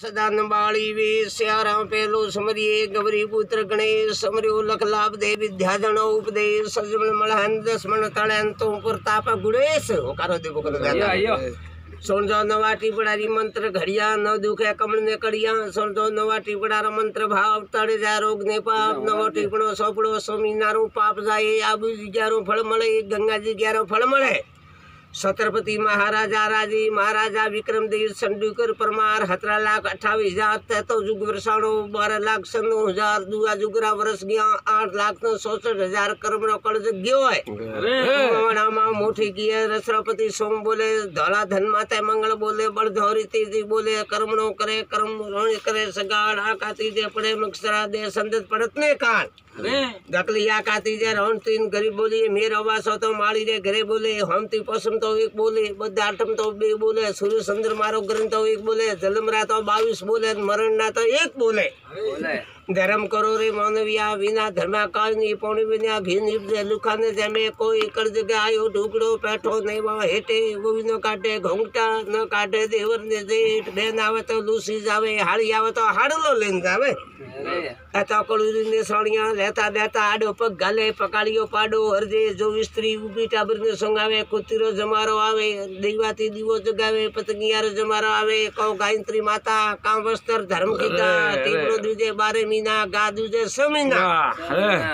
सदन बाली वे स्यारा पहलो समरिये गवरी पुत्र गणेश समरियो लख लाभ दे विद्याधन उपदेश सजमल मलहन दसमन तड़न तो प्रताप गुणेश। करो देखो करो सुन जो नवा टिपड़ारी मंत्र घड़िया न दुखे कमल ने कड़िया। सुन जो नवा टिपड़ारा मंत्र भाव तड़े जा रोग ने पाप। नवो टिपड़ो सोपड़ो स्वामी नारू पाप जाए आबू जी ग्यारो फल मले गंगा जी ग्यारो फल मले। छत्रपति महाराजा राज़ी महाराजा विक्रम देव संडूकर परमार हतरा लाख अट्ठाईस हज़ार तेतो जुग वर्षाणो बारह लाख सन्नो हज़ार दुआ जुगरा वर्ष गया आठ लाख तो सौसठ हज़ार कर्म कर्ज गयो है मोठी की है रसरापति सोम बोले धोला धन माते मंगल बोले बड़ धौरी तेज़ी बोले कर्मणो करे कर्म करे सगाड़ आका तीजे पड़े मुक्सरा दे संदत पड़त ने कान. આ કાતી જે રોણ તીન ગરીબ બોલી મેર અવાસો તો માળી રે ઘરે બોલે હમતી પસમ તો એક બોલે બધા આઠમ તો બે બોલે સૂર્ય ચંદ્ર મારો ગ્રંથ તો એક બોલે જલમરા તો બાવીસ બોલે મરણ ના તો એક બોલે ધર્મ કરો રે માનવિયા વિના ધર્મા કાળ ની પોણી વિના ઘી નીપજે લુખાને જેમે કોઈ એકર જગ્યા આયો ઢુકડો પેઠો નૈવા હેઠે ગોવિંદો કાઢે ઘોંઘટા ન કાઢે દેવર ને જેઠ બેન આવે તો લૂસી જાવે હાળી આવે તો હાડલો લઈને જાવે આ તો કળુરી ને સોણિયા લેતા દેતા આડો પગ ગાલે પકાળીઓ પાડો હરજે જો સ્ત્રી ઊભી ટાબર ને સંગાવે કુતીરો જમારો આવે દીવાથી દીવો જગાવે પતંગિયારો જમારો આવે કઉ ગાયત્રી માતા કામ વસ્તર ધર્મ કીતા ટીપણો દુજે બારે મીના ગા દુજે સમીના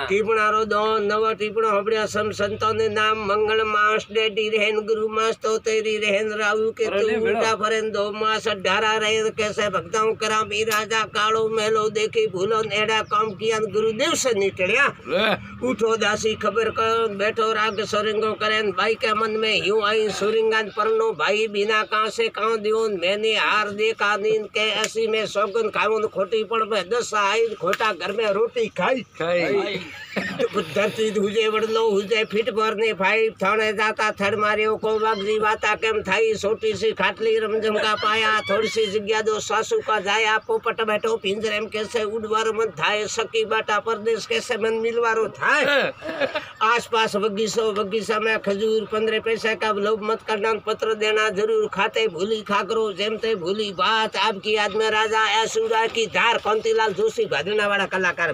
ટીપણારો દો નવા ટીપણો હબળ્યા સમ સંતોને નામ મંગળ માસ ડેડી રહેન ગુરુ માસ તો તેરી રહેન રાવુ કે તું ઉલટા ફરેન દો માસ અઢારા રહેન કેસે ભક્તાઉ કરા બી રાજા કાળો મેલો દેખી ભૂલો એડા કામ કિયા ને ગુરુદેવ સે નીકળ્યા ઉઠો દાસી ખબર કર બેઠો રાગ સોરિંગો કરે ને भाई के मन में यूं आई सुरिंगन परनो भाई बिना कहाँ से कहाँ दियो मैंने हार देखा नींद के ऐसी में सौगन खाऊं न खोटी पण में दस आई खोटा घर में रोटी खाई ધરતી હુજે વડલો હુજે ફીટ પર ને ભાઈ થણે જાતા થડ માર્યો કો વાગજી વાતા કેમ થઈ છોટી સી ખાટલી રમઝમ કા પાયા થોડી સી જગ્યા દો સાસુ કા જાયા પોપટ બેઠો પિંજરે એમ કેસે ઉડવાર મન થાય સકી બાટા પરદેશ के संबंध मिलवारो था। आसपास बगीचो, बगीचा में खजूर, पंद्रह पैसा का लोभ मत करना, पत्र देना, ज़रूर खाते, भूली खाकरो जेमते भूली बात। आपकी याद में राजा ऐसा की धार, कौंतीलाल जोशी भजनावाड़ा कलाकार।